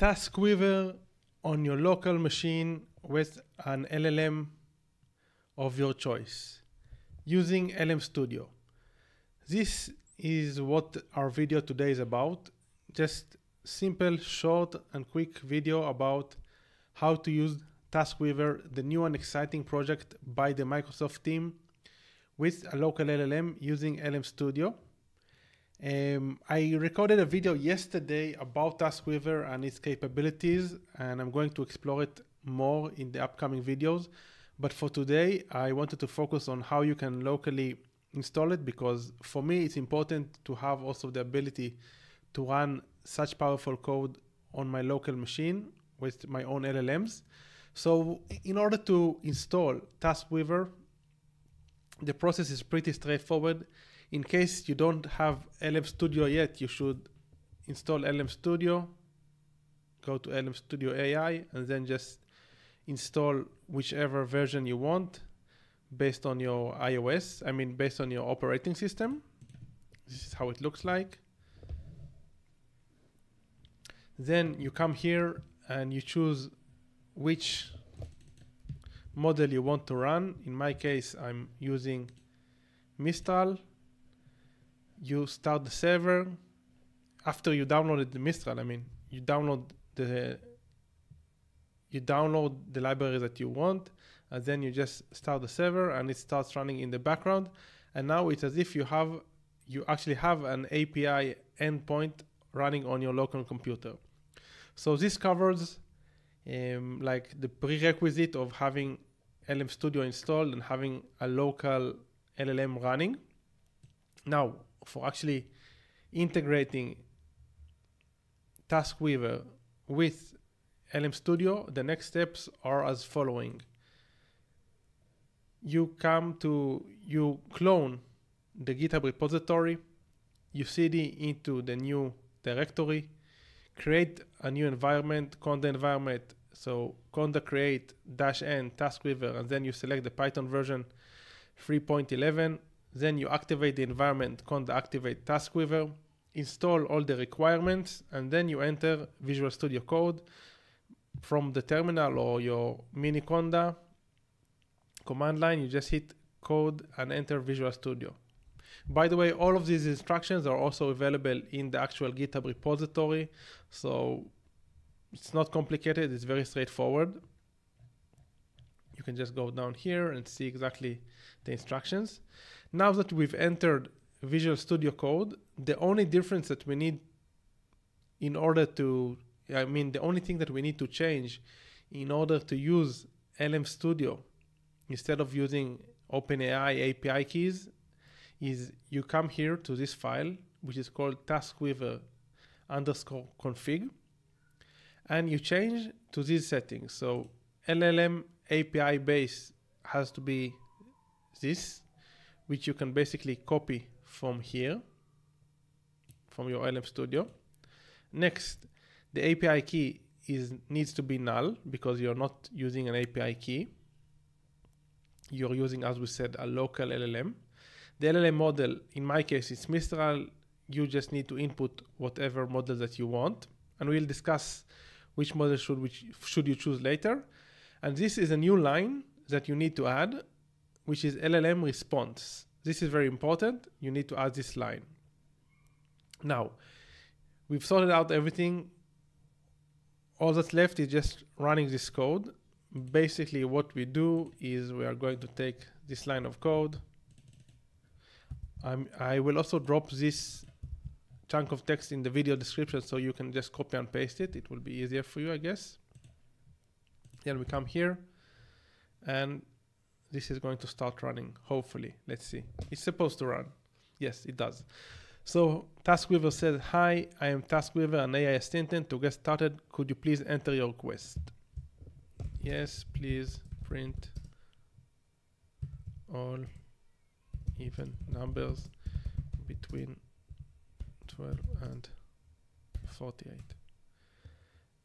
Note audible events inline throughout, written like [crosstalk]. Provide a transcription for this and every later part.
TaskWeaver on your local machine with an LLM of your choice using LM Studio. This is what our video today is about. Just simple, short and quick video about how to use TaskWeaver, the new and exciting project by the Microsoft team with a local LLM using LM Studio. Um, I recorded a video yesterday about TaskWeaver and its capabilities, and I'm going to explore it more in the upcoming videos. But for today, I wanted to focus on how you can locally install it because for me, it's important to have also the ability to run such powerful code on my local machine with my own LLMs. So in order to install TaskWeaver, the process is pretty straightforward. In case you don't have LM Studio yet, you should install LM Studio, go to LM Studio AI, and then just install whichever version you want based on your iOS, I mean, based on your operating system. This is how it looks like. Then you come here and you choose which model you want to run. In my case, I'm using Mistral. You start the server. After you downloaded the Mistral, I mean, you download the you download the library that you want, and then you just start the server, and it starts running in the background. And now it's as if you have you actually have an API endpoint running on your local computer. So this covers um, like the prerequisite of having LM Studio installed and having a local LLM running. Now, for actually integrating TaskWeaver with LM Studio, the next steps are as following. You come to, you clone the GitHub repository, you cd into the new directory, create a new environment, conda environment. So conda create dash n taskweaver, and then you select the Python version 3.11. Then you activate the environment, conda activate taskweaver, install all the requirements, and then you enter Visual Studio Code from the terminal or your mini conda command line. You just hit code and enter Visual Studio. By the way, all of these instructions are also available in the actual GitHub repository. So it's not complicated, it's very straightforward. You can just go down here and see exactly the instructions. Now that we've entered Visual Studio Code, the only difference that we need in order to, I mean, the only thing that we need to change in order to use LM Studio instead of using OpenAI API keys is you come here to this file, which is called taskweaver underscore config, and you change to these settings. So LLM API base has to be this, which you can basically copy from here, from your LM Studio. Next, the API key is needs to be null because you're not using an API key. You're using, as we said, a local LLM. The LLM model, in my case, it's Mistral. You just need to input whatever model that you want, and we'll discuss which model should which should you choose later. And this is a new line that you need to add, which is LLM response. This is very important. You need to add this line. Now, we've sorted out everything. All that's left is just running this code. Basically, what we do is we are going to take this line of code. I'm, I will also drop this chunk of text in the video description so you can just copy and paste it. It will be easier for you, I guess. Then we come here and this is going to start running, hopefully. Let's see. It's supposed to run. Yes, it does. So TaskWeaver said, Hi, I am TaskWeaver, an AI assistant. To get started, could you please enter your request? Yes, please print all even numbers between 12 and 48.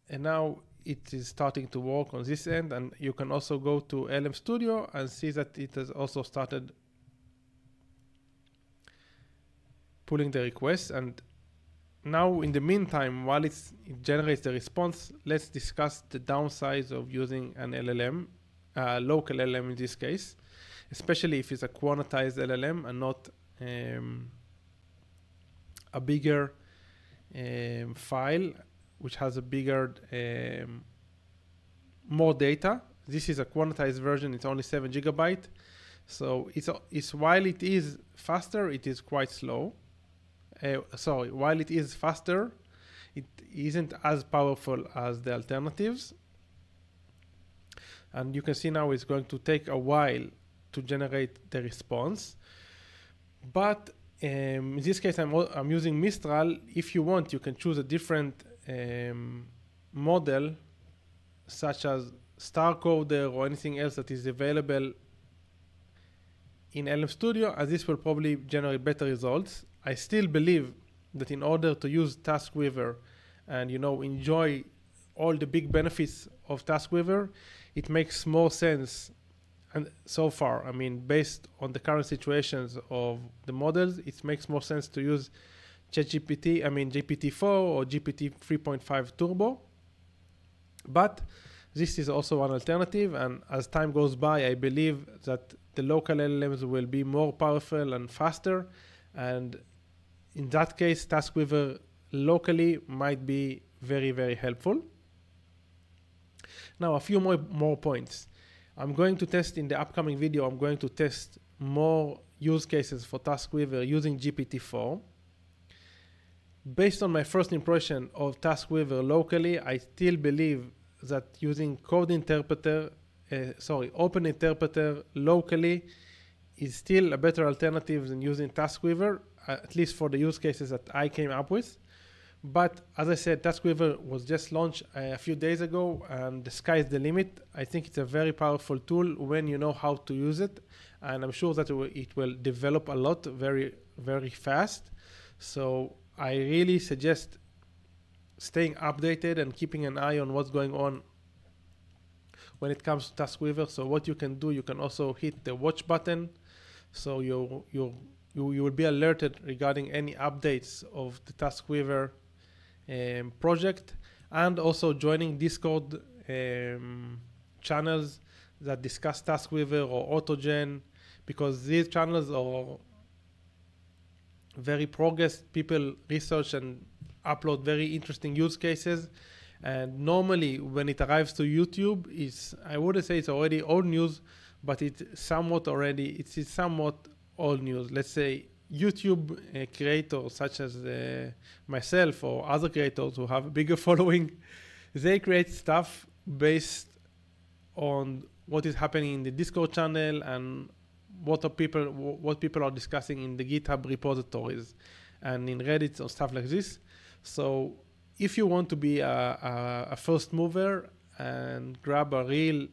And now it is starting to work on this end and you can also go to LM Studio and see that it has also started pulling the requests. And now in the meantime, while it generates the response, let's discuss the downsides of using an LLM, uh, local LLM in this case, especially if it's a quantized LLM and not um, a bigger um, file which has a bigger, um, more data. This is a quantized version, it's only seven gigabyte. So it's, it's while it is faster, it is quite slow. Uh, sorry, while it is faster, it isn't as powerful as the alternatives. And you can see now it's going to take a while to generate the response. But um, in this case, I'm, I'm using Mistral. If you want, you can choose a different um, model, such as Starcoder or anything else that is available in LM Studio, as this will probably generate better results. I still believe that in order to use TaskWeaver and you know enjoy all the big benefits of TaskWeaver, it makes more sense. And so far, I mean, based on the current situations of the models, it makes more sense to use ChatGPT, I mean GPT-4 or GPT 3.5 Turbo. But this is also an alternative, and as time goes by, I believe that the local LLMs will be more powerful and faster, and in that case, TaskWeaver locally might be very, very helpful. Now, a few more, more points. I'm going to test in the upcoming video, I'm going to test more use cases for TaskWeaver using GPT-4. Based on my first impression of TaskWeaver locally, I still believe that using code interpreter, uh, sorry, open interpreter locally is still a better alternative than using TaskWeaver at least for the use cases that I came up with. But as I said, TaskWeaver was just launched a few days ago, and the sky is the limit. I think it's a very powerful tool when you know how to use it, and I'm sure that it will develop a lot very, very fast. So I really suggest staying updated and keeping an eye on what's going on when it comes to TaskWeaver. So what you can do, you can also hit the watch button, so you you you, you will be alerted regarding any updates of the TaskWeaver um, project and also joining Discord um, channels that discuss TaskWeaver or AutoGen because these channels are very progressed. People research and upload very interesting use cases. And normally, when it arrives to YouTube, it's I wouldn't say it's already old news, but it's somewhat already it's, it's somewhat old news. Let's say YouTube uh, creators such as uh, myself or other creators who have a bigger [laughs] following, they create stuff based on what is happening in the Discord channel and what people what people are discussing in the GitHub repositories and in Reddit or stuff like this. So if you want to be a, a, a first mover and grab a real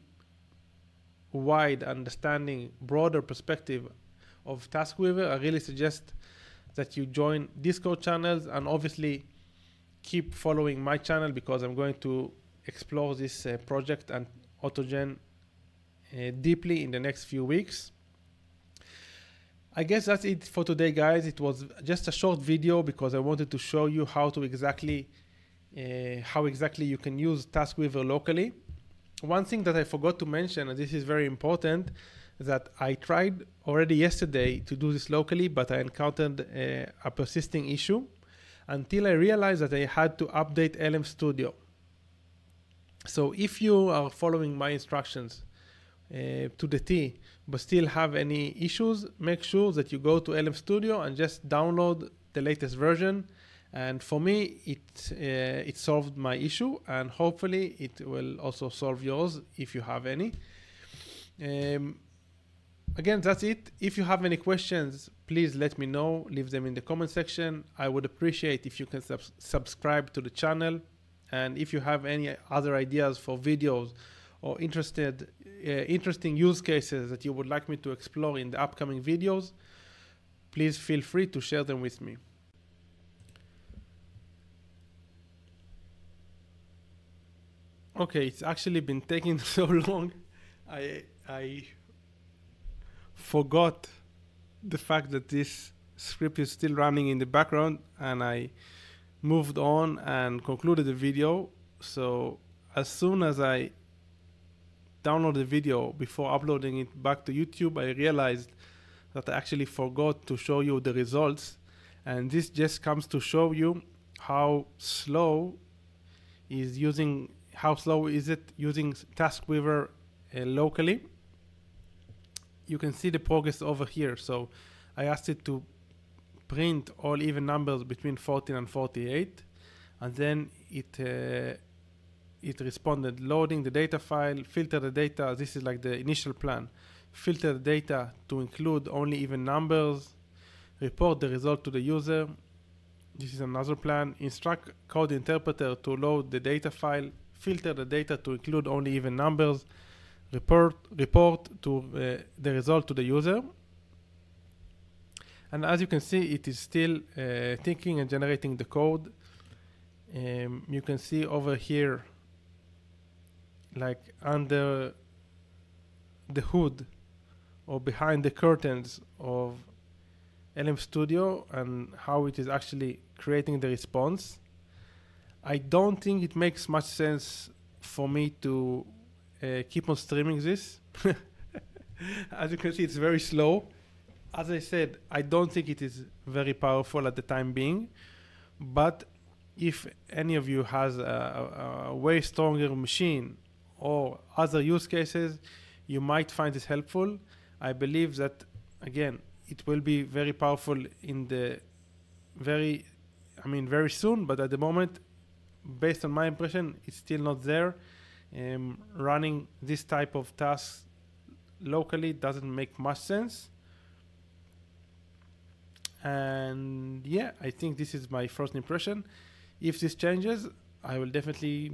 wide understanding, broader perspective of TaskWeaver, I really suggest that you join Discord channels and obviously keep following my channel because I'm going to explore this uh, project and AutoGen uh, deeply in the next few weeks. I guess that's it for today, guys. It was just a short video because I wanted to show you how to exactly uh, how exactly you can use TaskWeaver locally. One thing that I forgot to mention, and this is very important, that I tried already yesterday to do this locally, but I encountered a, a persisting issue until I realized that I had to update LM Studio. So if you are following my instructions uh, to the T, but still have any issues, make sure that you go to LM Studio and just download the latest version. And for me, it uh, it solved my issue, and hopefully it will also solve yours if you have any. Um, again, that's it. If you have any questions, please let me know. Leave them in the comment section. I would appreciate if you can sub- subscribe to the channel. And if you have any other ideas for videos or interested, uh, interesting use cases that you would like me to explore in the upcoming videos, please feel free to share them with me. Okay, it's actually been taking [laughs] so long. I I forgot the fact that this script is still running in the background and I moved on and concluded the video. So as soon as I download the video before uploading it back to YouTube, I realized that I actually forgot to show you the results. And this just comes to show you how slow is using, how slow is it using TaskWeaver uh, locally. You can see the progress over here. So I asked it to print all even numbers between 14 and 48 and then it uh, it responded loading the data file filter the data this is like the initial plan filter the data to include only even numbers report the result to the user this is another plan instruct code interpreter to load the data file filter the data to include only even numbers report report to uh, the result to the user. And as you can see it is still uh, thinking and generating the code. Um, you can see over here like under the hood or behind the curtains of LM Studio and how it is actually creating the response. I don't think it makes much sense for me to uh, keep on streaming this. [laughs] As you can see, it's very slow as I said, I don't think it is very powerful at the time being, but if any of you has a, a, a, way stronger machine or other use cases, you might find this helpful. I believe that again, it will be very powerful in the very, I mean, very soon. But at the moment, based on my impression, it's still not there. Um, running this type of tasks locally doesn't make much sense and yeah i think this is my first impression if this changes i will definitely